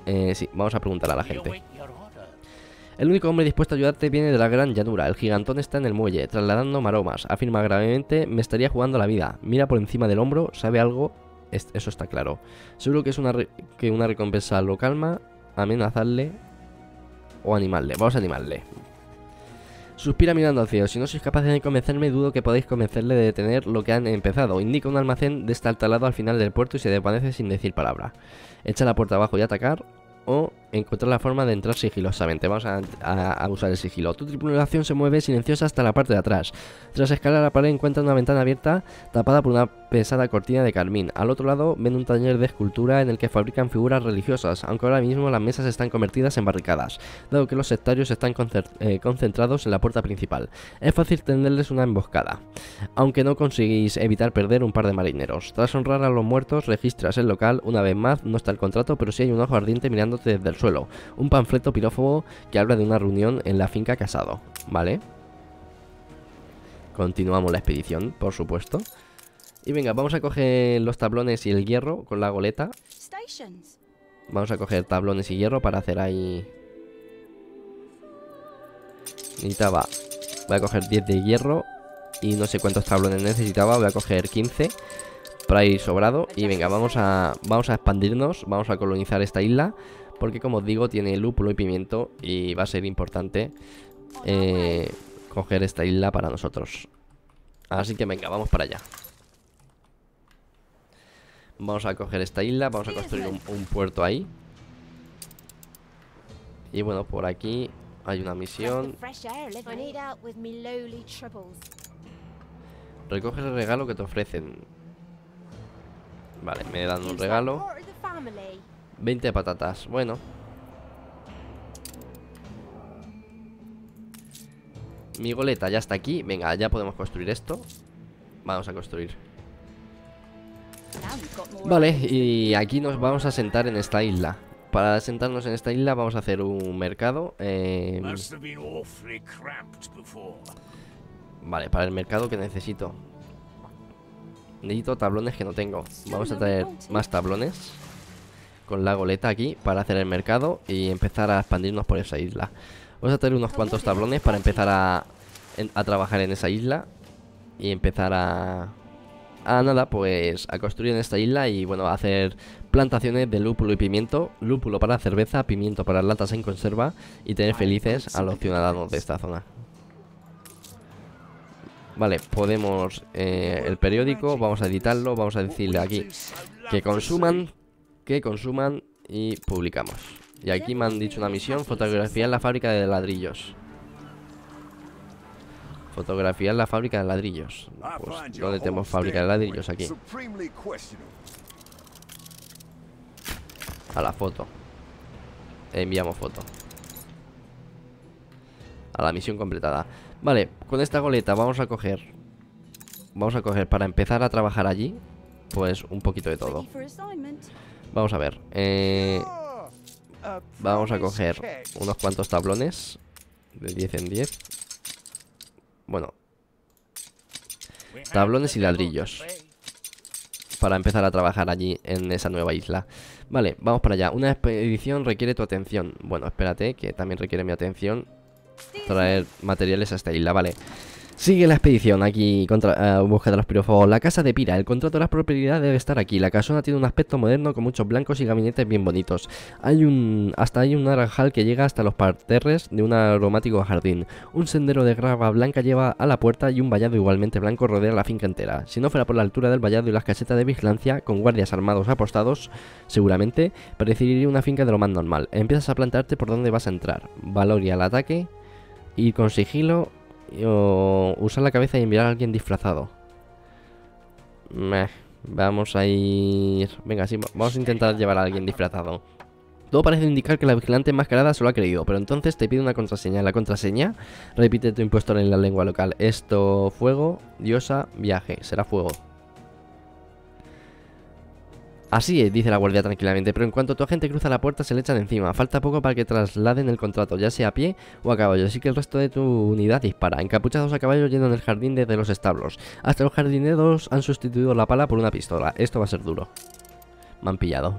A: Eh, sí, vamos a preguntar a la gente. El único hombre dispuesto a ayudarte viene de la gran llanura. El gigantón está en el muelle, trasladando maromas. Afirma gravemente, me estaría jugando la vida. Mira por encima del hombro, sabe algo, eso está claro. Seguro que es una, que una recompensa lo calma, amenazarle o animarle. Vamos a animarle. Suspira mirando al cielo. Si no sois capaces de convencerme, dudo que podáis convencerle de detener lo que han empezado. Indica un almacén de lado al final del puerto y se desvanece sin decir palabra. Echa la puerta abajo y atacar o encontrar la forma de entrar sigilosamente. Vamos a, usar el sigilo. Tu tripulación se mueve silenciosa hasta la parte de atrás. Tras escalar la pared encuentra una ventana abierta tapada por una pesada cortina de carmín. Al otro lado ven un taller de escultura en el que fabrican figuras religiosas, aunque ahora mismo las mesas están convertidas en barricadas, dado que los sectarios están eh, concentrados en la puerta principal. Es fácil tenderles una emboscada, aunque no conseguís evitar perder un par de marineros. Tras honrar a los muertos, registras el local. Una vez más, no está el contrato, pero sí hay un ojo ardiente mirándote desde el suelo. Un panfleto pirófobo que habla de una reunión en la finca Casado. ¿Vale? Continuamos la expedición, por supuesto. Y venga, vamos a coger los tablones y el hierro con la goleta. Vamos a coger tablones y hierro para hacer ahí... Necesitaba... Voy a coger 10 de hierro y no sé cuántos tablones necesitaba. Voy a coger 15 para ir sobrado. Y venga, vamos a, vamos a expandirnos, vamos a colonizar esta isla. Porque como os digo, tiene lúpulo y pimiento y va a ser importante eh, coger esta isla para nosotros. Así que venga, vamos para allá. Vamos a coger esta isla, vamos a construir un, puerto ahí. Y bueno, por aquí hay una misión. Recoge el regalo que te ofrecen. Vale, me dan un regalo. 20 patatas, bueno. Mi goleta ya está aquí. Venga, ya podemos construir esto. Vamos a construir. Vale, y aquí nos vamos a sentar en esta isla. Para sentarnos en esta isla vamos a hacer un mercado. Eh... Vale, para el mercado que necesito. Necesito tablones que no tengo. Vamos a traer más tablones con la goleta aquí para hacer el mercado y empezar a expandirnos por esa isla. Vamos a traer unos cuantos tablones para empezar a, a trabajar en esa isla y empezar a, a nada, pues a construir en esta isla y bueno, a hacer plantaciones de lúpulo y pimiento, lúpulo para cerveza, pimiento para latas en conserva y tener felices a los ciudadanos de esta zona. Vale, podemos eh, el periódico, vamos a editarlo, vamos a decirle aquí que consuman, que consuman y publicamos. Y aquí me han dicho una misión, fotografía en la fábrica de ladrillos. Fotografía en la fábrica de ladrillos. Pues, ¿dónde tenemos fábrica de ladrillos? Aquí. A la foto. Enviamos foto. A la misión completada. Vale, con esta goleta vamos a coger Vamos a coger para empezar a trabajar allí Pues un poquito de todo Vamos a ver eh, Vamos a coger unos cuantos tablones De 10 en 10 Bueno Tablones y ladrillos Para empezar a trabajar allí en esa nueva isla. Vale, vamos para allá. Una expedición requiere tu atención. Bueno, espérate, que también requiere mi atención traer materiales a esta isla, vale. Sigue la expedición aquí contra uh, busca de los pirofobos. La casa de Pira. El contrato de la propiedad debe estar aquí. La casona tiene un aspecto moderno con muchos blancos y gabinetes bien bonitos. Hay un hasta hay un naranjal que llega hasta los parterres de un aromático jardín. Un sendero de grava blanca lleva a la puerta y un vallado igualmente blanco rodea la finca entera. Si no fuera por la altura del vallado y las casetas de vigilancia con guardias armados apostados, seguramente parecería una finca de lo más normal. Empiezas a plantarte por dónde vas a entrar. Valoria al ataque y con sigilo o usar la cabeza y enviar a alguien disfrazado. vamos a ir... Venga, sí, vamos a intentar llevar a alguien disfrazado. Todo parece indicar que la vigilante enmascarada se lo ha creído, pero entonces te pide una contraseña. La contraseña, repite tu impostor en la lengua local. Esto, fuego, diosa, viaje. Será fuego. Así es, dice la guardia tranquilamente, pero en cuanto tu agente cruza la puerta se le echan encima. Falta poco para que trasladen el contrato, ya sea a pie o a caballo, así que el resto de tu unidad dispara. Encapuchados a caballo llenan el jardín desde los establos. Hasta los jardineros han sustituido la pala por una pistola. Esto va a ser duro. Me han pillado.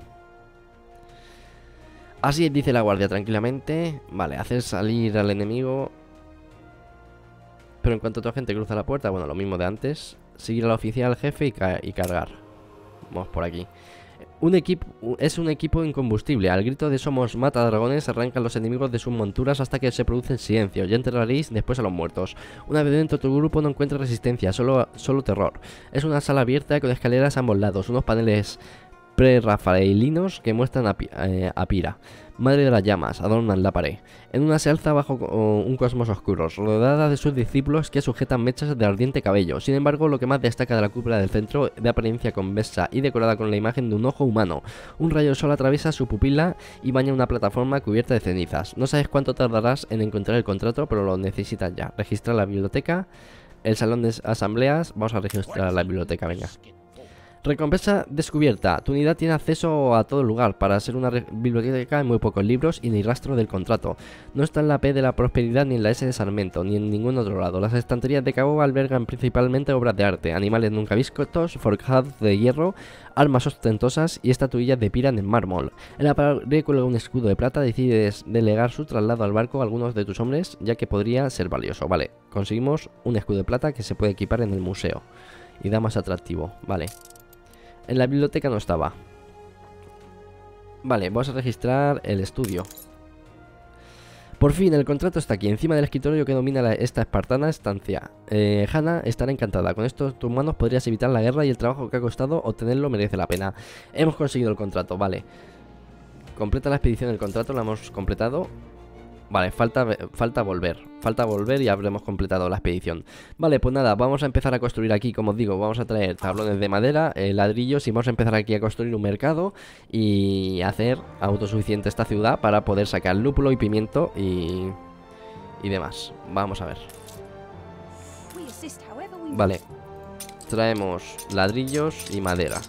A: Así es, dice la guardia tranquilamente. Vale, hacer salir al enemigo. Pero en cuanto tu agente cruza la puerta, bueno, lo mismo de antes. Seguir al oficial jefe y, y cargar. Vamos por aquí. Un equipo es un equipo incombustible. Al grito de somos mata dragones arrancan los enemigos de sus monturas hasta que se produce el silencio. Ya enterraréis después a los muertos. Una vez dentro tu grupo no encuentra resistencia, solo, solo terror. Es una sala abierta con escaleras a ambos lados, unos paneles prerrafaelinos que muestran a, eh, a Pira, madre de las llamas, adornan la pared. En una se alza bajo un cosmos oscuro, rodeada de sus discípulos que sujetan mechas de ardiente cabello. Sin embargo, lo que más destaca de la cúpula del centro, de apariencia convexa y decorada con la imagen de un ojo humano, un rayo de sol atraviesa su pupila y baña una plataforma cubierta de cenizas. No sabes cuánto tardarás en encontrar el contrato, pero lo necesitas ya. Registra la biblioteca, el salón de asambleas. Vamos a registrar la biblioteca, venga. Recompensa descubierta. Tu unidad tiene acceso a todo lugar. Para ser una biblioteca hay muy pocos libros y ni rastro del contrato. No está en la P de la prosperidad ni en la S de Sarmento, ni en ningún otro lado. Las estanterías de Cabo albergan principalmente obras de arte, animales nunca vistos, forjados de hierro, armas ostentosas y estatuillas de piran en mármol. En la pared cuelga un escudo de plata. Decides delegar su traslado al barco a algunos de tus hombres, ya que podría ser valioso. Vale, conseguimos un escudo de plata que se puede equipar en el museo. Y da más atractivo, vale. En la biblioteca no estaba. Vale, vamos a registrar el estudio. Por fin, el contrato está aquí, encima del escritorio que domina esta espartana estancia. Eh, Hanna estará encantada. Con estos tus manos podrías evitar la guerra y el trabajo que ha costado obtenerlo merece la pena. Hemos conseguido el contrato, vale. Completa la expedición del contrato, la hemos completado. Vale, falta, falta volver. Falta volver y habremos completado la expedición. Vale, pues nada, vamos a empezar a construir aquí, como os digo, vamos a traer tablones de madera, eh, ladrillos y vamos a empezar aquí a construir un mercado y hacer autosuficiente esta ciudad para poder sacar lúpulo y pimiento y, y demás. Vamos a ver. Vale, traemos ladrillos y madera.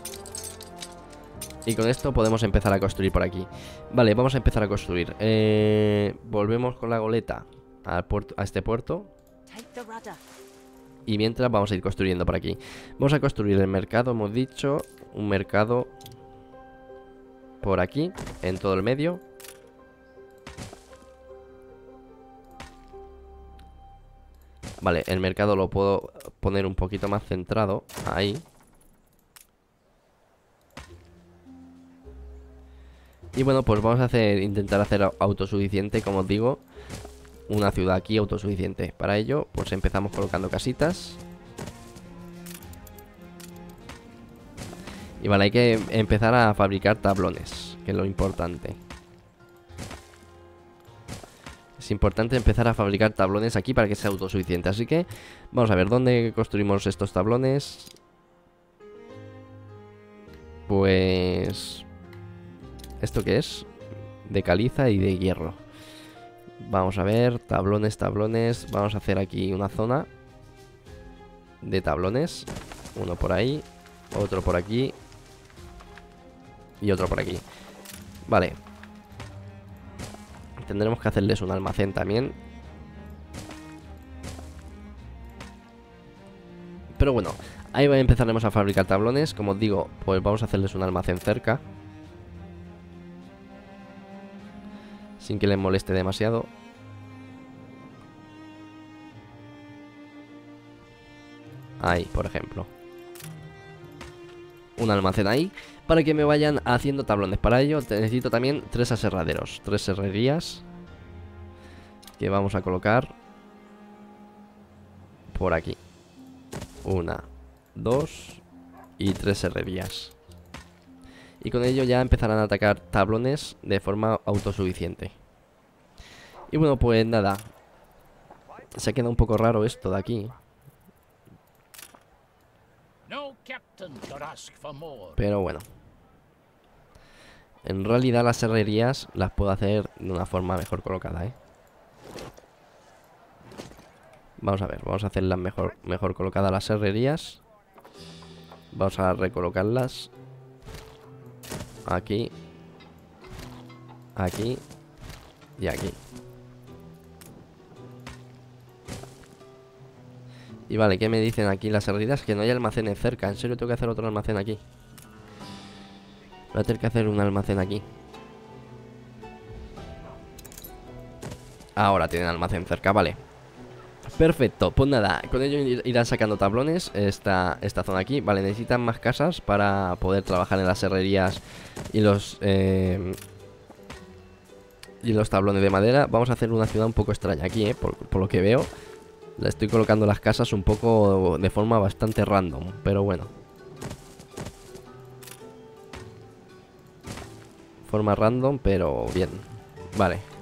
A: Y con esto podemos empezar a construir por aquí. Vale, vamos a empezar a construir. Eh, Volvemos con la goleta al puerto, a este puerto. Y mientras vamos a ir construyendo por aquí. Vamos a construir el mercado, hemos dicho Un mercado Por aquí, en todo el medio. Vale, el mercado lo puedo poner un poquito más centrado Ahí Y bueno, pues vamos a hacer, intentar hacer autosuficiente, como os digo, una ciudad aquí autosuficiente. Para ello, pues empezamos colocando casitas. Y vale, hay que empezar a fabricar tablones, que es lo importante. Es importante empezar a fabricar tablones aquí para que sea autosuficiente. Así que vamos a ver dónde construimos estos tablones. Pues ¿Esto qué es? De caliza y de hierro. Vamos a ver, tablones, tablones. Vamos a hacer aquí una zona De tablones. Uno por ahí, otro por aquí Y otro por aquí. Vale. Tendremos que hacerles un almacén también. Pero bueno, ahí empezaremos a fabricar tablones. Como os digo, pues vamos a hacerles un almacén cerca sin que les moleste demasiado. Ahí, por ejemplo. Un almacén ahí para que me vayan haciendo tablones. Para ello necesito también tres aserraderos, tres serrerías que vamos a colocar por aquí. Una, dos y tres serrerías y con ello ya empezarán a atacar tablones de forma autosuficiente. Y bueno, pues nada. Se ha quedado un poco raro esto de aquí. Pero bueno. En realidad las herrerías las puedo hacer de una forma mejor colocada, ¿eh? Vamos a ver, vamos a hacerlas mejor, mejor colocadas las herrerías. Vamos a recolocarlas Aquí Aquí Y aquí Y vale, ¿qué me dicen aquí las salidas? Que no hay almacenes cerca ¿En serio tengo que hacer otro almacén aquí? Voy a tener que hacer un almacén aquí Ahora tienen almacén cerca, vale Perfecto, pues nada, con ello irán sacando tablones esta, esta zona aquí Vale, necesitan más casas para poder trabajar en las herrerías y los... Eh, y los tablones de madera Vamos a hacer una ciudad un poco extraña aquí, eh, por, por lo que veo Le estoy colocando las casas un poco de forma bastante random Pero bueno forma random, pero bien. Vale.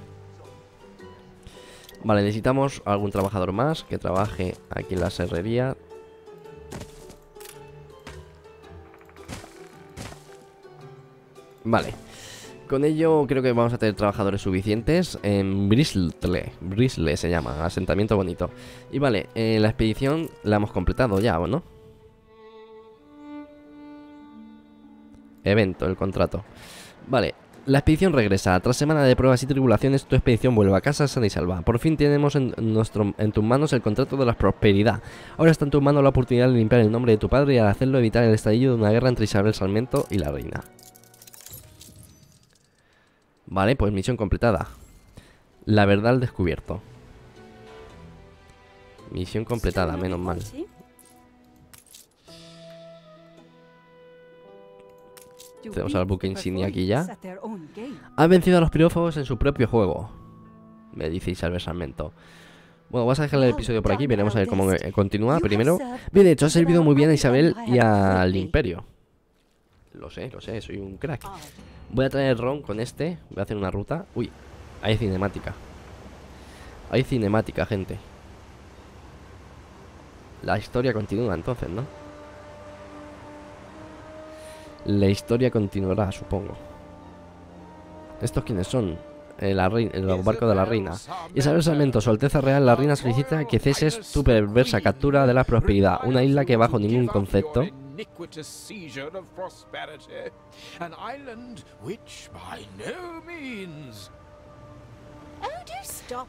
A: Vale, necesitamos algún trabajador más que trabaje aquí en la serrería. Vale. Con ello creo que vamos a tener trabajadores suficientes en Bristle. Bristle se llama, asentamiento bonito. Y vale, eh, la expedición la hemos completado ya, ¿o no? Evento, el contrato. Vale, la expedición regresa. Tras semana de pruebas y tribulaciones, tu expedición vuelve a casa sana y salva. Por fin tenemos en, nuestro, en tus manos el contrato de la prosperidad. Ahora está en tus manos la oportunidad de limpiar el nombre de tu padre y al hacerlo evitar el estallido de una guerra entre Isabel Salmento y la reina. Vale, pues misión completada. La verdad al descubierto. Misión completada, menos mal. Tenemos al buque insignia aquí ya. Ha vencido a los pirófagos en su propio juego. Me dice Isabel Salmento. Bueno, vamos a dejar el episodio por aquí. Veremos a ver cómo continúa primero. Bien hecho, ha servido muy bien a Isabel y al Imperio. Lo sé, lo sé, soy un crack. Voy a traer el ron con este. Voy a hacer una ruta. Uy, hay cinemática. Hay cinemática, gente. La historia continúa entonces, ¿no? La historia continuará, supongo. ¿Estos quiénes son? El, el barco de la reina. Isabel Salmento, su Alteza Real, la reina solicita que ceses tu perversa captura de la prosperidad, una isla que bajo ningún concepto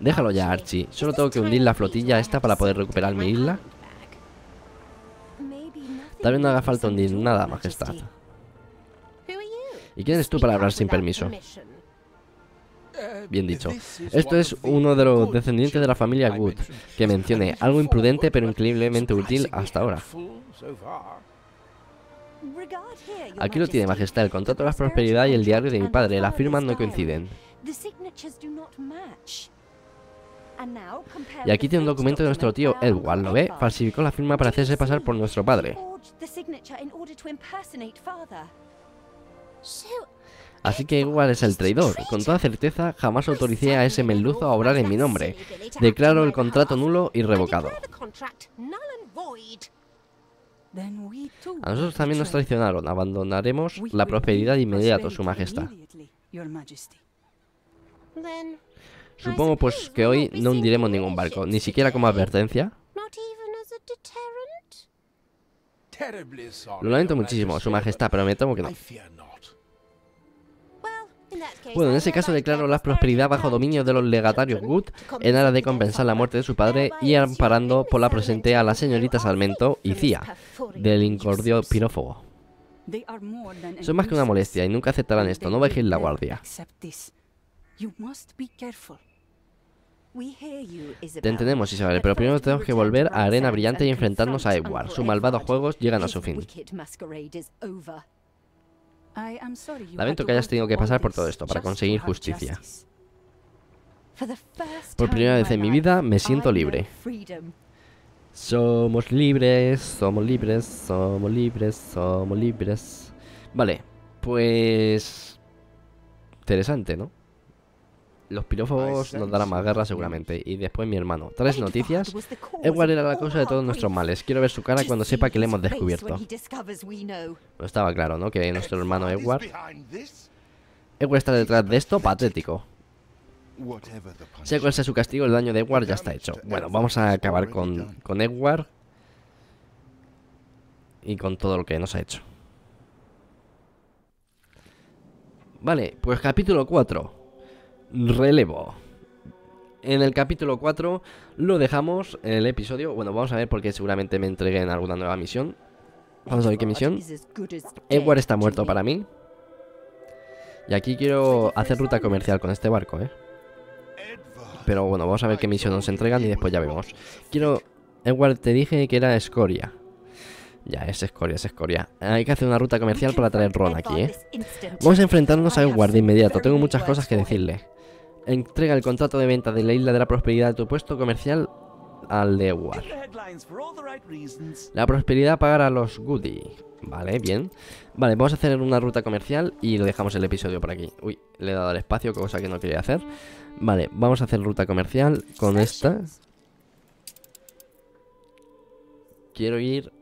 A: Déjalo ya, Archie. Solo tengo que hundir la flotilla esta para poder recuperar mi isla. Tal vez no haga falta hundir nada, majestad. ¿Y quién eres tú para hablar sin permiso? Bien dicho. Esto es uno de los descendientes de la familia Good, que mencione algo imprudente pero increíblemente útil hasta ahora. Aquí lo tiene, Majestad, el contrato de la prosperidad y el diario de mi padre. Las firmas no coinciden. Y aquí tiene un documento de nuestro tío Edward, ¿lo ve? Falsificó la firma para hacerse pasar por nuestro padre. Así que Edward es el traidor. Con toda certeza, jamás autoricé a ese meluzo a obrar en mi nombre. Declaro el contrato nulo y revocado. A nosotros también nos traicionaron. Abandonaremos la prosperidad de inmediato, Su Majestad. Supongo pues que hoy no hundiremos ningún barco, ni siquiera como advertencia. Lo lamento muchísimo, Su Majestad, pero me temo que no. Bueno, en ese caso declaro la prosperidad bajo dominio de los legatarios Good en aras de compensar la muerte de su padre y amparando por la presente a la señorita Salmento y Cía, del incordio pirófobo. Son más que una molestia y nunca aceptarán esto, no bajéis la guardia. Te entendemos, Isabel, pero primero tenemos que volver a Arena Brillante y enfrentarnos a Edward. Sus malvados juegos llegan a su fin. Lamento que hayas tenido que pasar por todo esto para conseguir justicia. Por primera vez en mi vida me siento libre. Somos libres, somos libres, somos libres, somos libres. Vale, pues... Interesante, ¿no? Los pirófagos nos darán más guerra seguramente. Y después mi hermano. Tres noticias. Edward era la causa de todos nuestros males. Quiero ver su cara cuando sepa que le hemos descubierto. No estaba claro, ¿no? Que nuestro hermano Edward... Edward está detrás de esto, patético. Sea cual sea su castigo, el daño de Edward ya está hecho. Bueno, vamos a acabar con, con Edward. Y con todo lo que nos ha hecho. Vale, pues capítulo 4 relevo. En el capítulo 4 lo dejamos, en el episodio, bueno, vamos a ver porque seguramente me entreguen alguna nueva misión. Vamos a ver qué misión. Edward está muerto para mí. Y aquí quiero hacer ruta comercial con este barco, ¿eh? Pero bueno, vamos a ver qué misión nos entregan y después ya vemos. Quiero... Edward, te dije que era escoria. Ya, es escoria, es escoria. Hay que hacer una ruta comercial para traer Ron aquí, ¿eh? Vamos a enfrentarnos a Edward de inmediato. Tengo muchas cosas que decirle. Entrega el contrato de venta de la Isla de la Prosperidad de tu puesto comercial al de War. La prosperidad pagará a los Goody. Vale, bien. Vale, vamos a hacer una ruta comercial y lo dejamos el episodio por aquí. Uy, le he dado al espacio, cosa que no quería hacer. Vale, vamos a hacer ruta comercial con esta. Quiero ir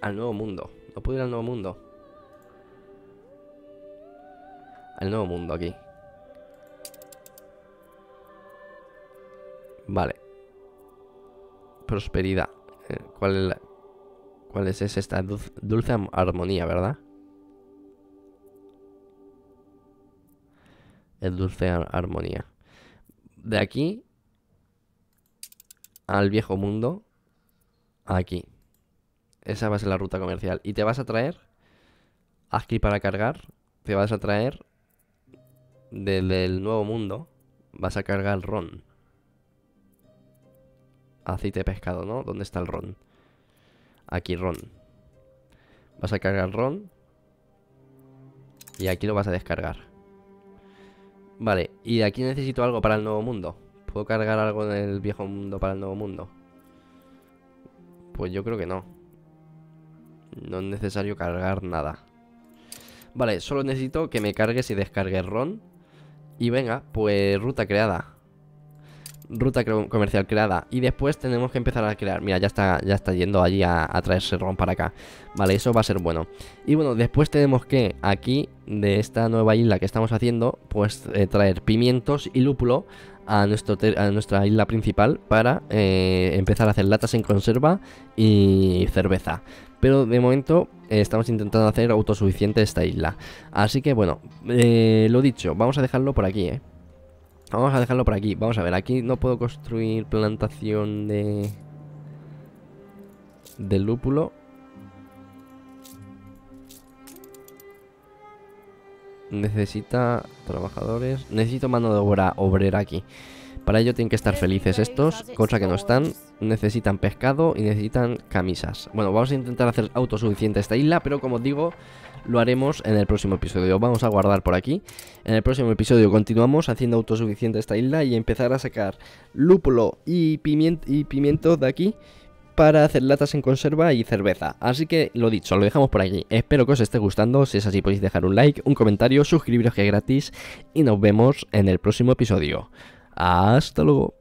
A: al nuevo mundo. No puedo ir al nuevo mundo. Al nuevo mundo aquí. Vale. Prosperidad. Eh, ¿Cuál es, la, cuál es esta? Dulce, armonía, ¿verdad? El dulce armonía. De aquí al viejo mundo. Aquí. Esa va a ser la ruta comercial. Y te vas a traer. Aquí para cargar. Te vas a traer. Desde el nuevo mundo. Vas a cargar ron aceite de pescado, ¿no? ¿Dónde está el ron? Aquí, ron. Vas a cargar ron. Y aquí lo vas a descargar. Vale, y aquí necesito algo para el nuevo mundo. ¿Puedo cargar algo en el viejo mundo para el nuevo mundo? Pues yo creo que no. No es necesario cargar nada. Vale, solo necesito que me cargues y descargues ron. Y venga, pues ruta creada. Ruta comercial creada. Y después tenemos que empezar a crear. Mira ya está ya está yendo allí a, traerse ron para acá. Vale eso va a ser bueno. Y bueno después tenemos que aquí de esta nueva isla que estamos haciendo pues eh, traer pimientos y lúpulo a, nuestra isla principal para eh, empezar a hacer latas en conserva y cerveza pero de momento eh, estamos intentando hacer autosuficiente esta isla así que bueno lo dicho vamos a dejarlo por aquí eh Vamos a dejarlo por aquí. Vamos a ver, aquí no puedo construir plantación de... De lúpulo. Necesita trabajadores. Necesito mano de obra obrera aquí. Para ello tienen que estar felices estos, cosa que no están. Necesitan pescado y necesitan camisas. Bueno, vamos a intentar hacer autosuficiente esta isla, pero como os digo, lo haremos en el próximo episodio. Vamos a guardar por aquí. En el próximo episodio continuamos haciendo autosuficiente esta isla y empezar a sacar lúpulo y, pimiento, y de aquí para hacer latas en conserva y cerveza. Así que lo dicho, lo dejamos por aquí. Espero que os esté gustando. Si es así, podéis dejar un like, un comentario, suscribiros que es gratis. Y nos vemos en el próximo episodio. Hasta luego.